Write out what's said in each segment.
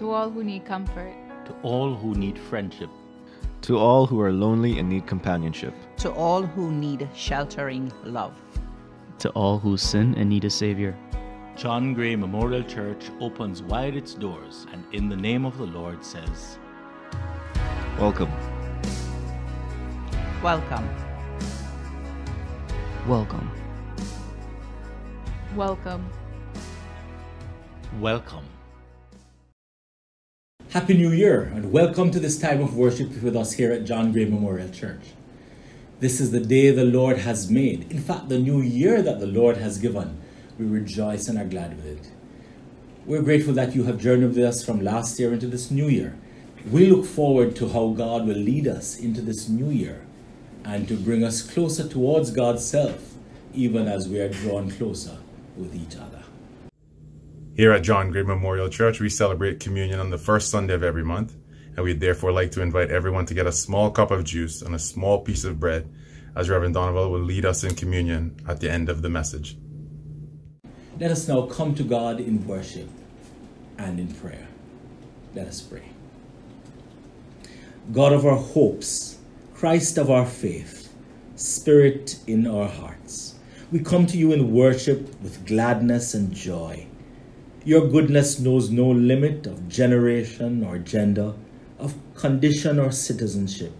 To all who need comfort. To all who need friendship. To all who are lonely and need companionship. To all who need sheltering love. To all who sin and need a Savior. John Gray Memorial Church opens wide its doors and in the name of the Lord says, Welcome. Welcome. Welcome. Welcome. Welcome. Happy New Year and welcome to this time of worship with us here at John Gray Memorial Church. This is the day the Lord has made. In fact, the new year that the Lord has given. We rejoice and are glad with it. We're grateful that you have journeyed with us from last year into this new year. We look forward to how God will lead us into this new year and to bring us closer towards God's self, even as we are drawn closer with each other. Here at John Gray Memorial Church, we celebrate communion on the first Sunday of every month, and we'd therefore like to invite everyone to get a small cup of juice and a small piece of bread as Reverend Donovan will lead us in communion at the end of the message. Let us now come to God in worship and in prayer. Let us pray. God of our hopes, Christ of our faith, Spirit in our hearts, we come to you in worship with gladness and joy. Your goodness knows no limit of generation or gender, of condition or citizenship.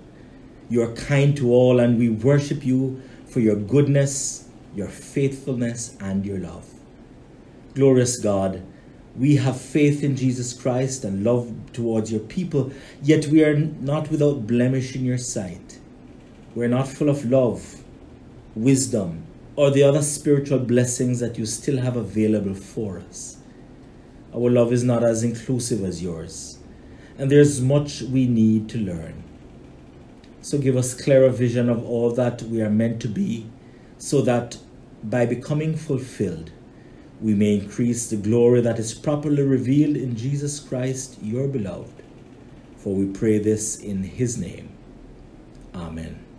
You are kind to all, and we worship you for your goodness, your faithfulness, and your love. Glorious God, we have faith in Jesus Christ and love towards your people, yet we are not without blemish in your sight. We're not full of love, wisdom, or the other spiritual blessings that you still have available for us. Our love is not as inclusive as yours, and there's much we need to learn. So give us clearer vision of all that we are meant to be, so that by becoming fulfilled, we may increase the glory that is properly revealed in Jesus Christ, your beloved. For we pray this in his name. Amen.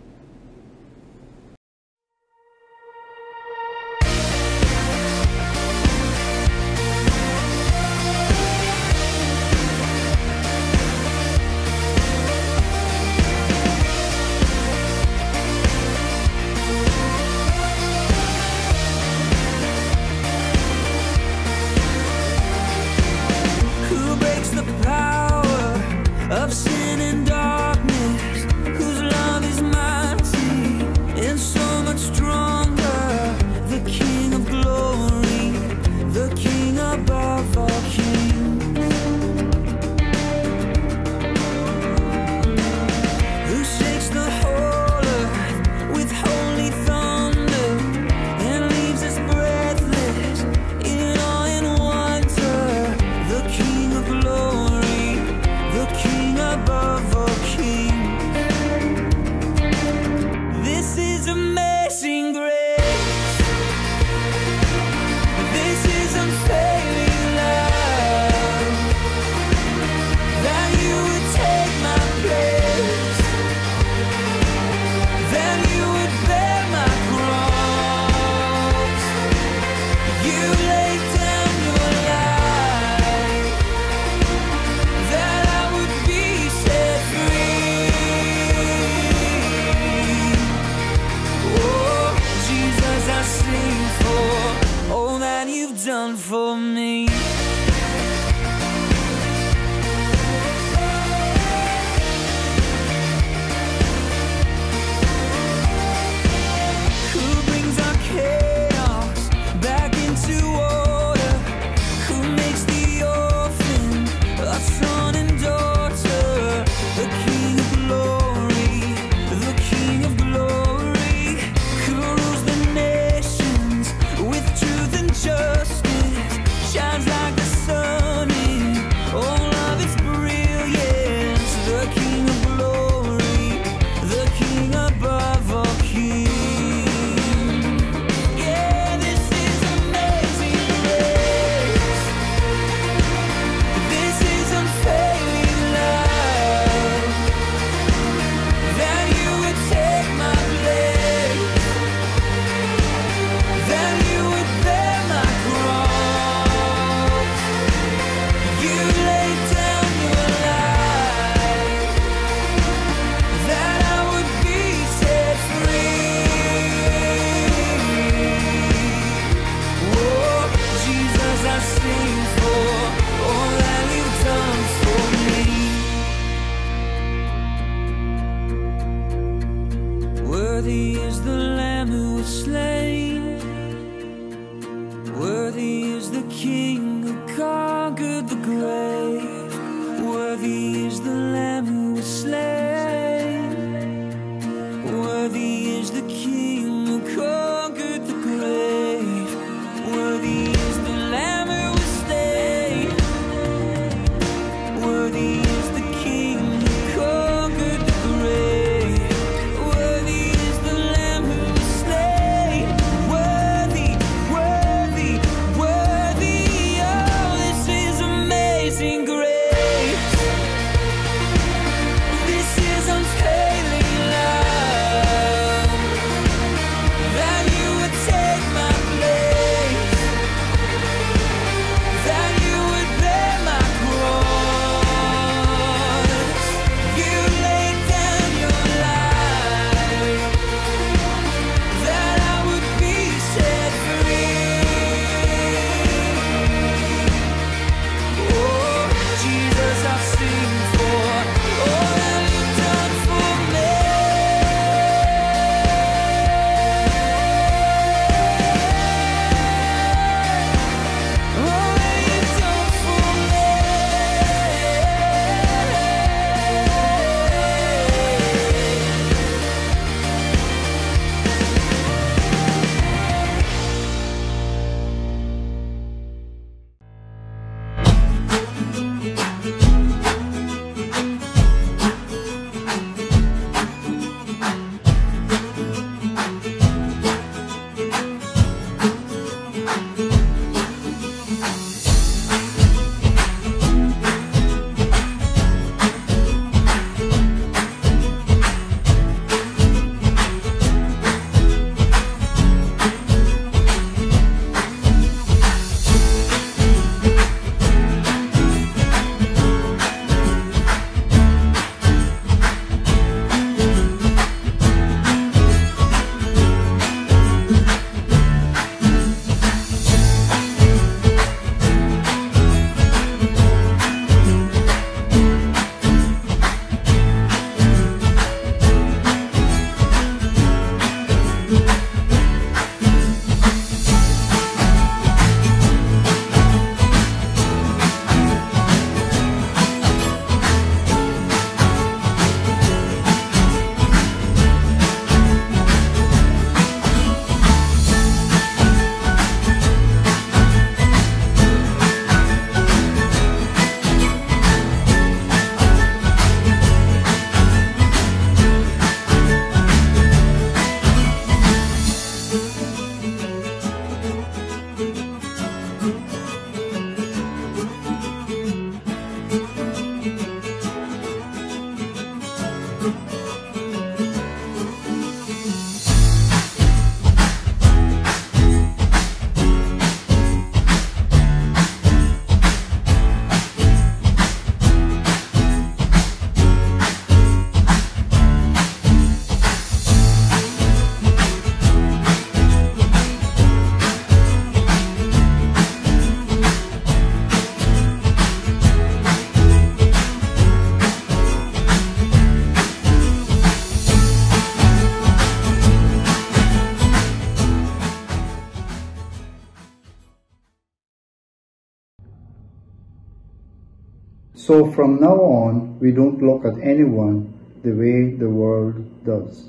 So from now on, we don't look at anyone the way the world does.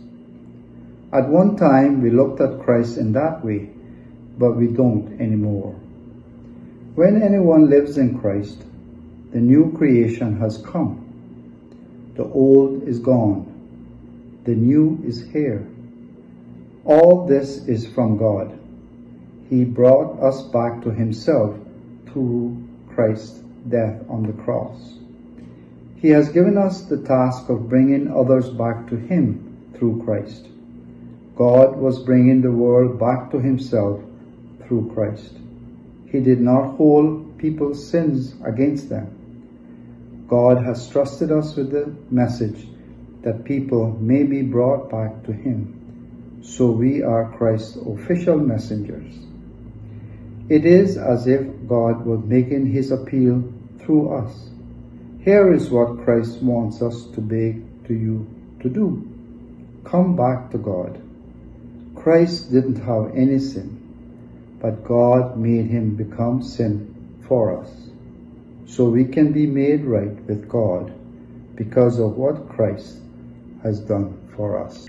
At one time, we looked at Christ in that way, but we don't anymore. When anyone lives in Christ, the new creation has come. The old is gone. The new is here. All this is from God. He brought us back to himself through Christ's death on the cross. He has given us the task of bringing others back to him through Christ. God was bringing the world back to himself through Christ. He did not hold people's sins against them. God has trusted us with the message that people may be brought back to him. So we are Christ's official messengers. It is as if God was making his appeal through us. Here is what Christ wants us to beg to you to do. Come back to God. Christ didn't have any sin, but God made him become sin for us. So we can be made right with God because of what Christ has done for us.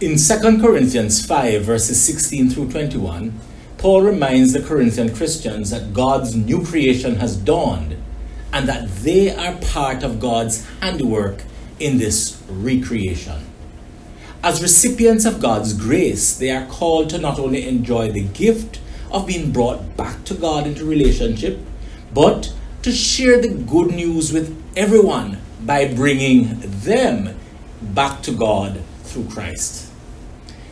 In 2 Corinthians 5, verses 16 through 21, Paul reminds the Corinthian Christians that God's new creation has dawned and that they are part of God's handiwork in this recreation. As recipients of God's grace, they are called to not only enjoy the gift of being brought back to God into relationship, but to share the good news with everyone by bringing them back to God through Christ.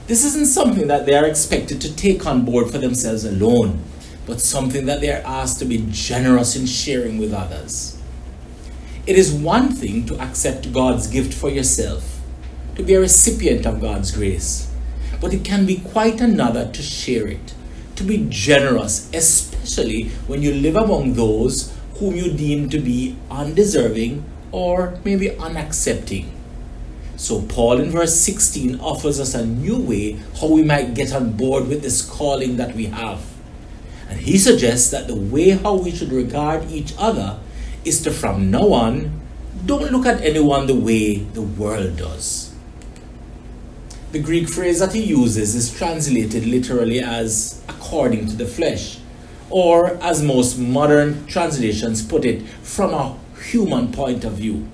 This isn't something that they are expected to take on board for themselves alone, but something that they are asked to be generous in sharing with others. It is one thing to accept God's gift for yourself, to be a recipient of God's grace, but it can be quite another to share it, to be generous, especially when you live among those whom you deem to be undeserving or maybe unaccepting. So, Paul in verse 16 offers us a new way how we might get on board with this calling that we have. And he suggests that the way how we should regard each other is to from now on, don't look at anyone the way the world does. The Greek phrase that he uses is translated literally as according to the flesh, or as most modern translations put it, from a human point of view.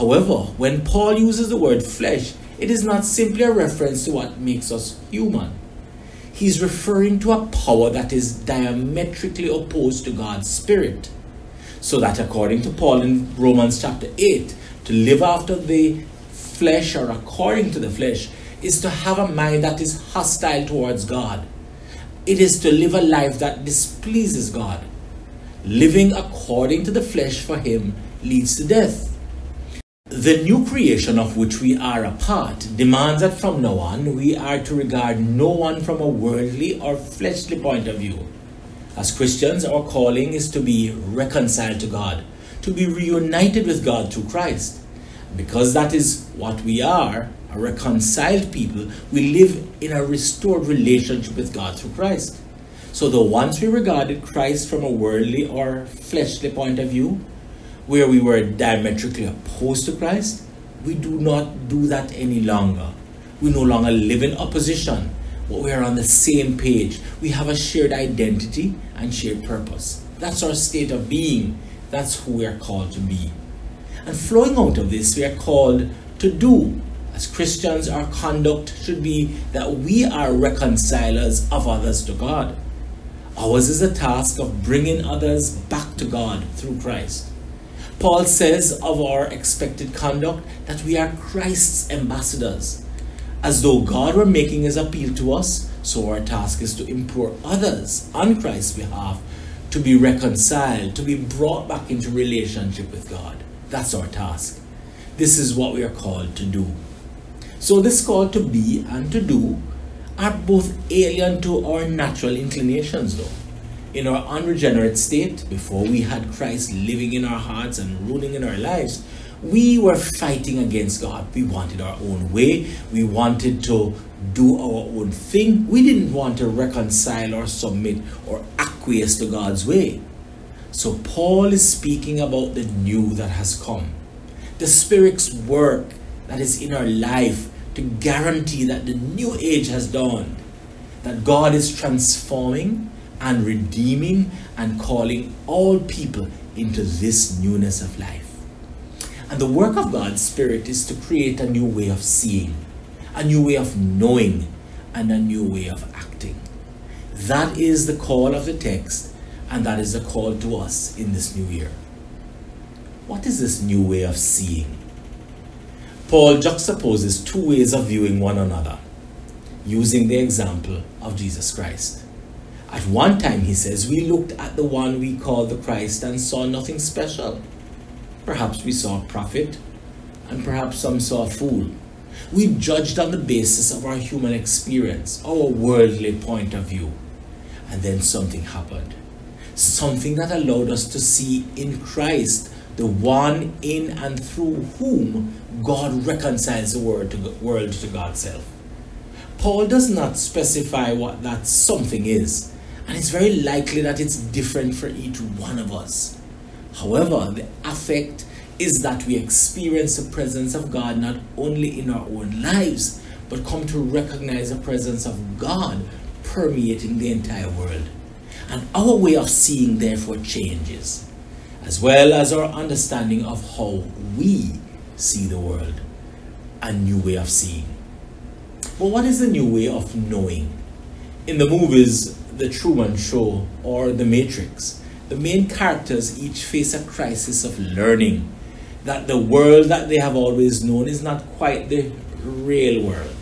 However, when Paul uses the word flesh, it is not simply a reference to what makes us human. He's referring to a power that is diametrically opposed to God's spirit. So that according to Paul in Romans chapter 8, to live after the flesh or according to the flesh is to have a mind that is hostile towards God. It is to live a life that displeases God. Living according to the flesh for Him leads to death. The new creation of which we are a part demands that from now on we are to regard no one from a worldly or fleshly point of view. As Christians, our calling is to be reconciled to God, to be reunited with God through Christ. Because that is what we are, a reconciled people, we live in a restored relationship with God through Christ. So, though once we regarded Christ from a worldly or fleshly point of view, where we were diametrically opposed to Christ, we do not do that any longer. We no longer live in opposition, but we are on the same page. We have a shared identity and shared purpose. That's our state of being. That's who we are called to be. And flowing out of this, we are called to do. As Christians, our conduct should be that we are reconcilers of others to God. Ours is the task of bringing others back to God through Christ. Paul says of our expected conduct that we are Christ's ambassadors. As though God were making his appeal to us, so our task is to implore others on Christ's behalf to be reconciled, to be brought back into relationship with God. That's our task. This is what we are called to do. So, this call to be and to do are both alien to our natural inclinations, though in our unregenerate state, before we had Christ living in our hearts and ruling in our lives, we were fighting against God. We wanted our own way. We wanted to do our own thing. We didn't want to reconcile or submit or acquiesce to God's way. So, Paul is speaking about the new that has come, the Spirit's work that is in our life to guarantee that the new age has dawned, that God is transforming and redeeming and calling all people into this newness of life. And the work of God's Spirit is to create a new way of seeing, a new way of knowing, and a new way of acting. That is the call of the text, and that is the call to us in this new year. What is this new way of seeing? Paul juxtaposes two ways of viewing one another using the example of Jesus Christ. At one time, he says, we looked at the one we call the Christ and saw nothing special. Perhaps we saw a prophet, and perhaps some saw a fool. We judged on the basis of our human experience, our worldly point of view. And then something happened. Something that allowed us to see in Christ the one in and through whom God reconciles the world to, world to God's self. Paul does not specify what that something is, and it's very likely that it's different for each one of us. However, the effect is that we experience the presence of God not only in our own lives, but come to recognize the presence of God permeating the entire world. And our way of seeing, therefore, changes, as well as our understanding of how we see the world. A new way of seeing. But what is the new way of knowing? In the movies, The Truman Show or The Matrix, the main characters each face a crisis of learning that the world that they have always known is not quite the real world.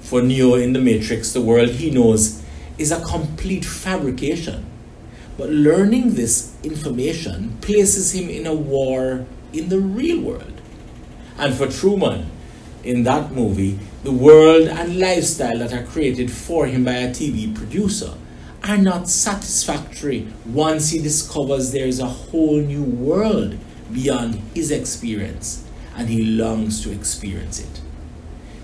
For Neo in The Matrix, the world he knows is a complete fabrication. But learning this information places him in a war in the real world. And for Truman, in that movie, the world and lifestyle that are created for him by a TV producer are not satisfactory once he discovers there is a whole new world beyond his experience and he longs to experience it.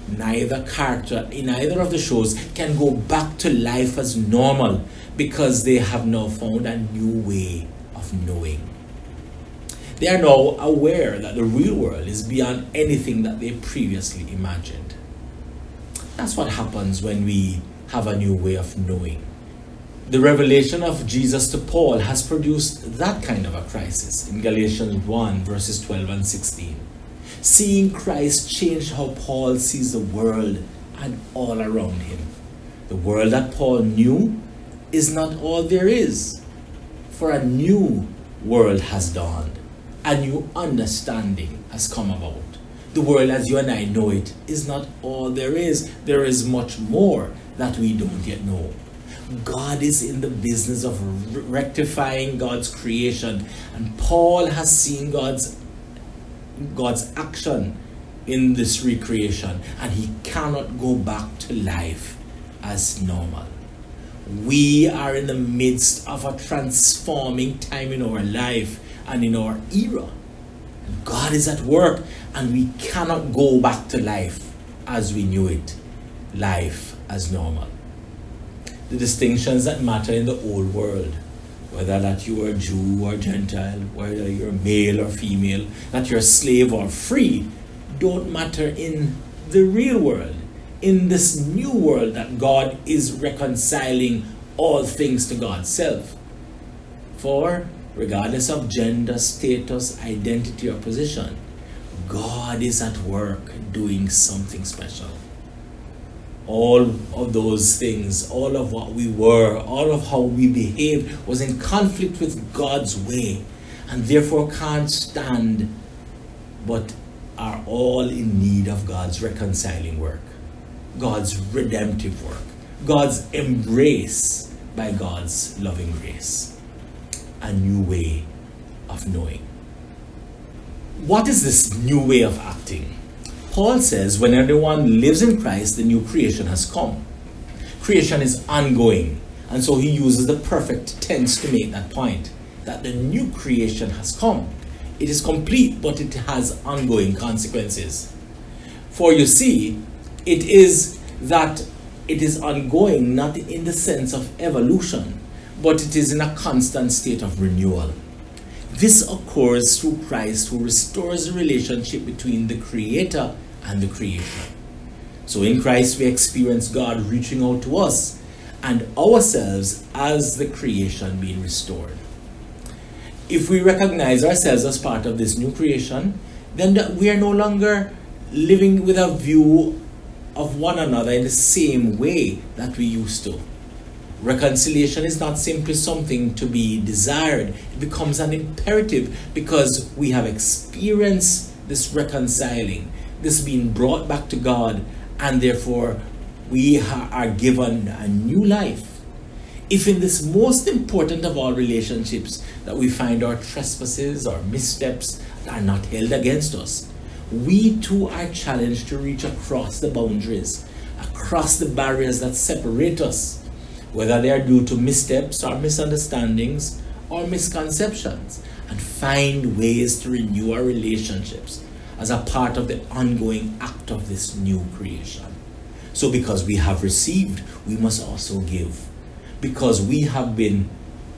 Neither character in either of the shows can go back to life as normal because they have now found a new way of knowing. They are now aware that the real world is beyond anything that they previously imagined. That's what happens when we have a new way of knowing. The revelation of Jesus to Paul has produced that kind of a crisis in Galatians 1, verses 12 and 16. Seeing Christ changed how Paul sees the world and all around him. The world that Paul knew is not all there is, for a new world has dawned, a new understanding has come about. The world as you and I know it is not all there is, there is much more that we don't yet know. God is in the business of rectifying God's creation, and Paul has seen God's God's action in this recreation, and he cannot go back to life as normal. We are in the midst of a transforming time in our life and in our era. God is at work, and we cannot go back to life as we knew it, life as normal. The distinctions that matter in the old world, whether that you are Jew or Gentile, whether you're male or female, that you're slave or free, don't matter in the real world, in this new world that God is reconciling all things to God's self. For regardless of gender, status, identity, or position, God is at work doing something special. All of those things, all of what we were, all of how we behaved was in conflict with God's way and therefore can't stand but are all in need of God's reconciling work, God's redemptive work, God's embrace by God's loving grace a new way of knowing. What is this new way of acting? Paul says when everyone lives in Christ, the new creation has come. Creation is ongoing, and so he uses the perfect tense to make that point that the new creation has come. It is complete, but it has ongoing consequences. For you see, it is that it is ongoing not in the sense of evolution, but it is in a constant state of renewal. This occurs through Christ who restores the relationship between the Creator and the creation. So in Christ, we experience God reaching out to us and ourselves as the creation being restored. If we recognize ourselves as part of this new creation, then we are no longer living with a view of one another in the same way that we used to. Reconciliation is not simply something to be desired, it becomes an imperative because we have experienced this reconciling, this being brought back to God, and therefore we are given a new life. If in this most important of all relationships that we find our trespasses or missteps are not held against us, we too are challenged to reach across the boundaries, across the barriers that separate us whether they are due to missteps or misunderstandings or misconceptions, and find ways to renew our relationships as a part of the ongoing act of this new creation. So, because we have received, we must also give. Because we have been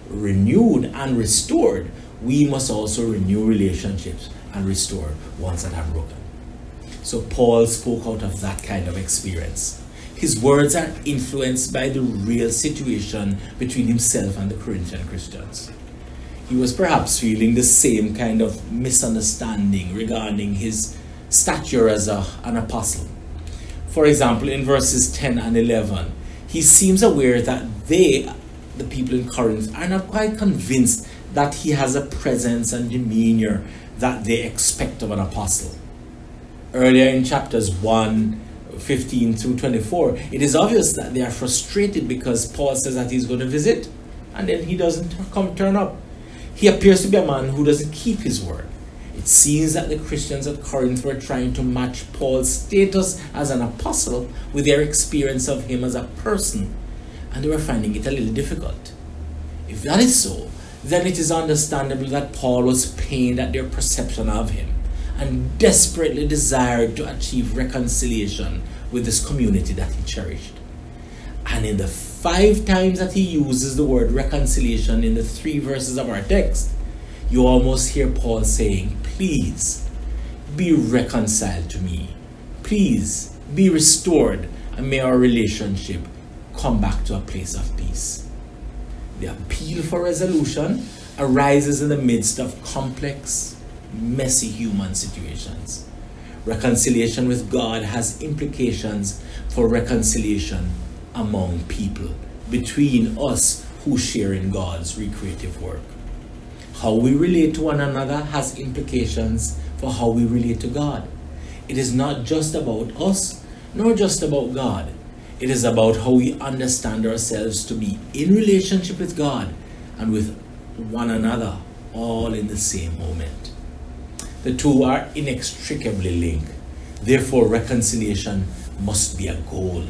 renewed and restored, we must also renew relationships and restore ones that are broken. So Paul spoke out of that kind of experience. His words are influenced by the real situation between himself and the Corinthian Christians. He was perhaps feeling the same kind of misunderstanding regarding his stature as a, an apostle. For example, in verses 10 and 11, he seems aware that they, the people in Corinth, are not quite convinced that he has a presence and demeanor that they expect of an apostle. Earlier in chapters 1, 15 through 24, it is obvious that they are frustrated because Paul says that he's going to visit and then he doesn't come turn up. He appears to be a man who doesn't keep his word. It seems that the Christians at Corinth were trying to match Paul's status as an apostle with their experience of him as a person, and they were finding it a little difficult. If that is so, then it is understandable that Paul was pained at their perception of him and desperately desired to achieve reconciliation with this community that he cherished. And in the five times that he uses the word reconciliation in the three verses of our text, you almost hear Paul saying, Please be reconciled to me. Please be restored, and may our relationship come back to a place of peace. The appeal for resolution arises in the midst of complex, messy human situations. Reconciliation with God has implications for reconciliation among people, between us who share in God's recreative work. How we relate to one another has implications for how we relate to God. It is not just about us, nor just about God. It is about how we understand ourselves to be in relationship with God and with one another, all in the same moment. The two are inextricably linked. Therefore, reconciliation must be a goal.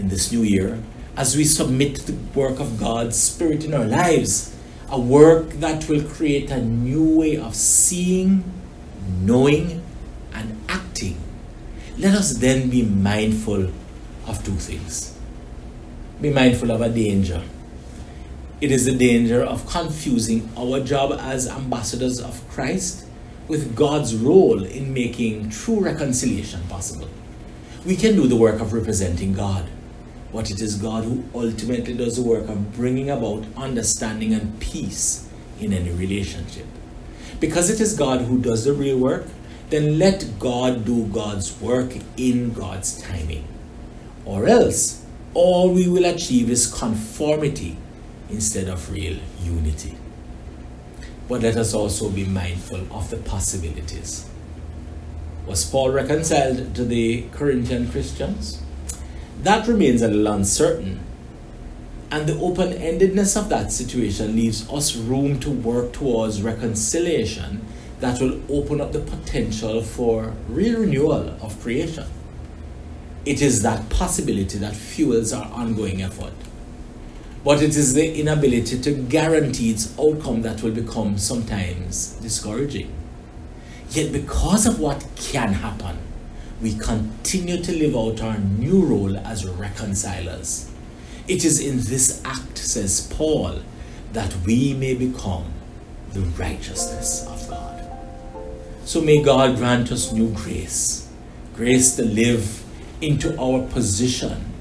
In this new year, as we submit to the work of God's Spirit in our lives, a work that will create a new way of seeing, knowing, and acting, let us then be mindful of two things. Be mindful of a danger. It is the danger of confusing our job as ambassadors of Christ with God's role in making true reconciliation possible. We can do the work of representing God, but it is God who ultimately does the work of bringing about understanding and peace in any relationship. Because it is God who does the real work, then let God do God's work in God's timing. Or else, all we will achieve is conformity instead of real unity. But let us also be mindful of the possibilities. Was Paul reconciled to the Corinthian Christians? That remains a little uncertain. And the open endedness of that situation leaves us room to work towards reconciliation that will open up the potential for real renewal of creation. It is that possibility that fuels our ongoing effort. But it is the inability to guarantee its outcome that will become sometimes discouraging. Yet, because of what can happen, we continue to live out our new role as reconcilers. It is in this act, says Paul, that we may become the righteousness of God. So may God grant us new grace, grace to live into our position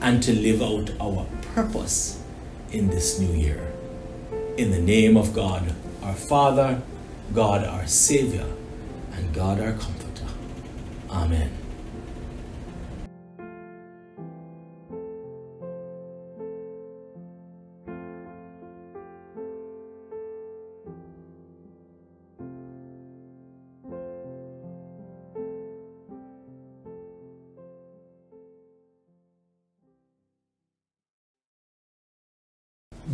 and to live out our purpose in this new year. In the name of God, our Father, God, our Savior, and God, our Comforter. Amen.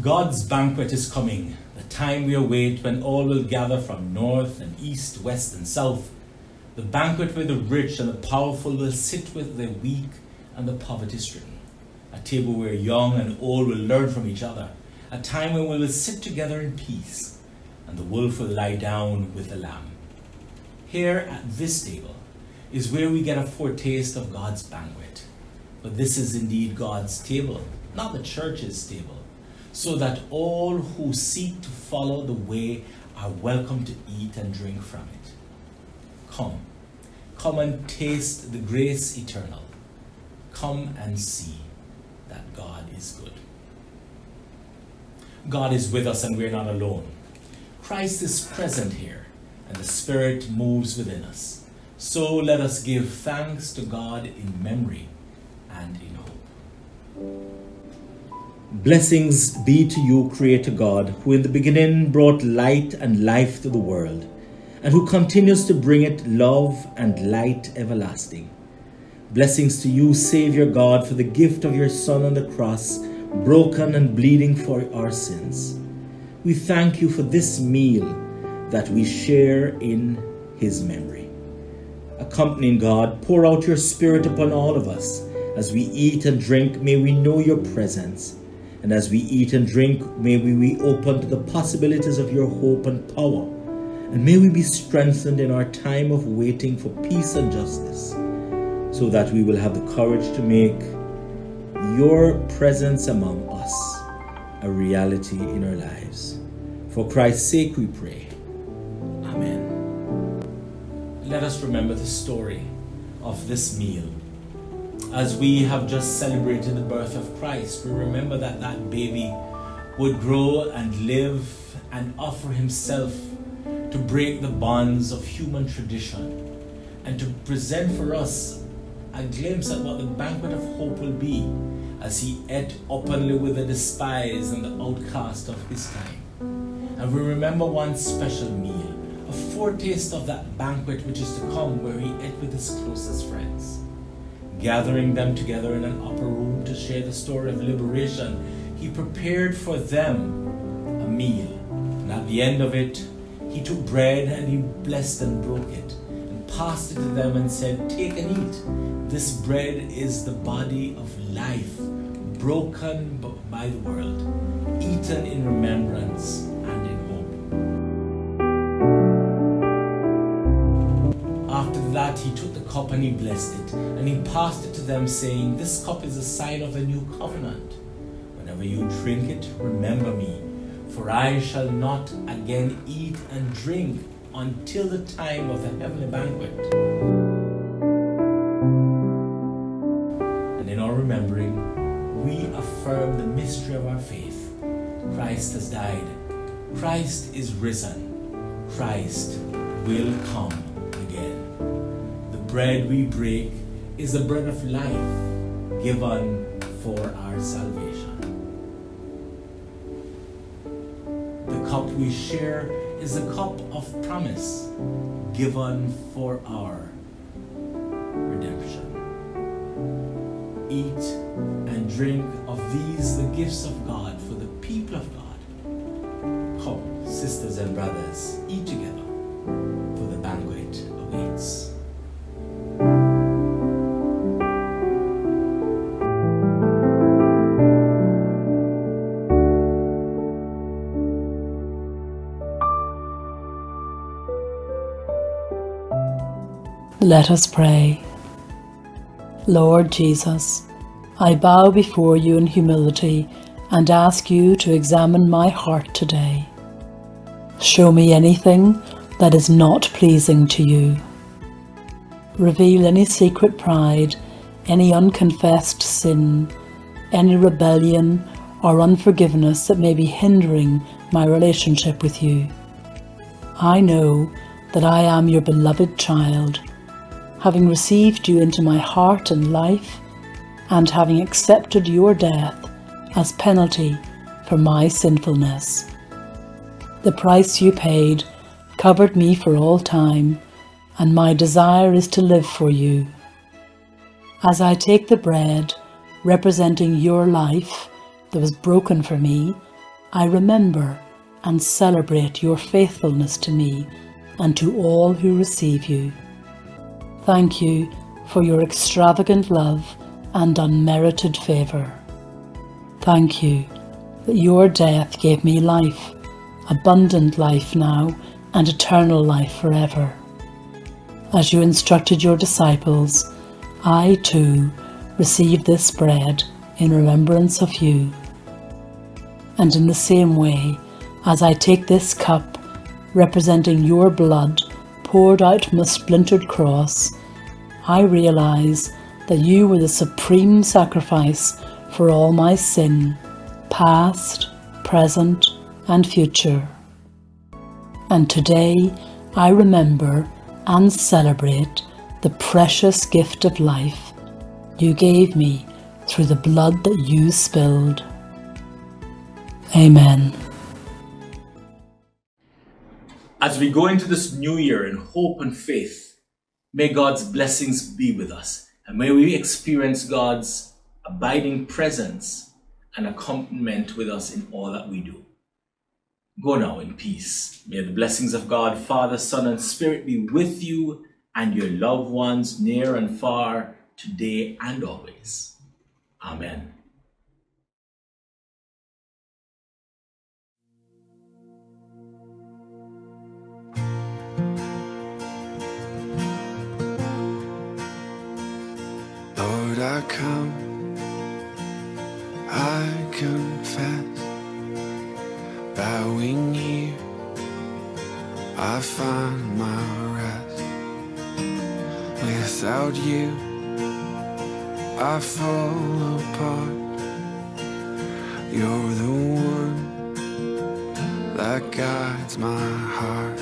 God's banquet is coming, the time we await when all will gather from north and east, west and south. The banquet where the rich and the powerful will sit with the weak and the poverty stricken. A table where young and old will learn from each other. A time when we will sit together in peace and the wolf will lie down with the lamb. Here at this table is where we get a foretaste of God's banquet. But this is indeed God's table, not the church's table so that all who seek to follow the way are welcome to eat and drink from it. Come, Come and taste the grace eternal. Come and see that God is good. God is with us and we're not alone. Christ is present here and the Spirit moves within us. So let us give thanks to God in memory and in hope. Blessings be to you, Creator God, who in the beginning brought light and life to the world, and who continues to bring it love and light everlasting. Blessings to you, Savior God, for the gift of your Son on the cross, broken and bleeding for our sins. We thank you for this meal that we share in his memory. Accompanying God, pour out your Spirit upon all of us. As we eat and drink, may we know your presence. And as we eat and drink, may we be open to the possibilities of your hope and power. And may we be strengthened in our time of waiting for peace and justice, so that we will have the courage to make your presence among us a reality in our lives. For Christ's sake we pray. Amen. Let us remember the story of this meal as we have just celebrated the birth of Christ, we remember that that baby would grow and live and offer himself to break the bonds of human tradition and to present for us a glimpse at what the banquet of hope will be as he ate openly with the despised and the outcast of his time. And we remember one special meal, a foretaste of that banquet which is to come where he ate with his closest friends gathering them together in an upper room to share the story of liberation, he prepared for them a meal. And at the end of it, he took bread and he blessed and broke it and passed it to them and said, Take and eat. This bread is the body of life, broken by the world, eaten in remembrance and in hope. After that, he took the cup and he blessed it, and he passed it to them, saying, This cup is a sign of a new covenant. Whenever you drink it, remember me, for I shall not again eat and drink until the time of the heavenly banquet. And in our remembering, we affirm the mystery of our faith. Christ has died. Christ is risen. Christ will come again. The bread we break is the bread of life given for our salvation. Cup we share is a cup of promise given for our redemption. Eat and drink of these, the gifts of God for the people of God. Come, sisters and brothers, Let us pray. Lord Jesus, I bow before you in humility and ask you to examine my heart today. Show me anything that is not pleasing to you. Reveal any secret pride, any unconfessed sin, any rebellion or unforgiveness that may be hindering my relationship with you. I know that I am your beloved child having received you into my heart and life, and having accepted your death as penalty for my sinfulness. The price you paid covered me for all time, and my desire is to live for you. As I take the bread representing your life that was broken for me, I remember and celebrate your faithfulness to me and to all who receive you. Thank you for your extravagant love and unmerited favour. Thank you that your death gave me life, abundant life now, and eternal life forever. As you instructed your disciples, I too receive this bread in remembrance of you. And in the same way, as I take this cup representing your blood poured out my splintered cross, I realize that you were the supreme sacrifice for all my sin, past, present, and future. And today I remember and celebrate the precious gift of life you gave me through the blood that you spilled. Amen. As we go into this new year in hope and faith, may God's blessings be with us and may we experience God's abiding presence and accompaniment with us in all that we do. Go now in peace. May the blessings of God, Father, Son, and Spirit be with you and your loved ones near and far today and always. Amen. I come, I confess, bowing here, I find my rest. Without you, I fall apart. You're the one that guides my heart.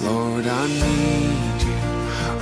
Lord, I need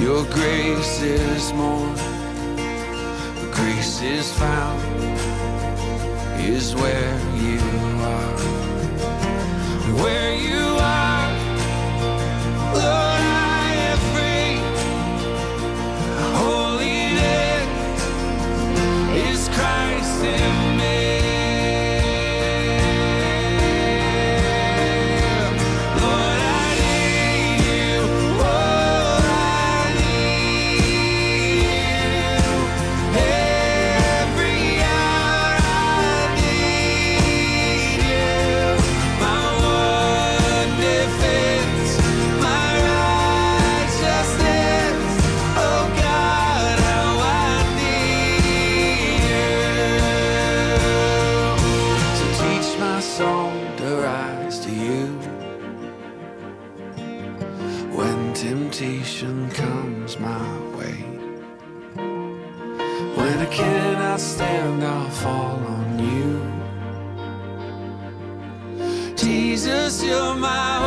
your grace is more. Grace is found is where you are. Where you stand, I'll fall on you. Jesus, you're my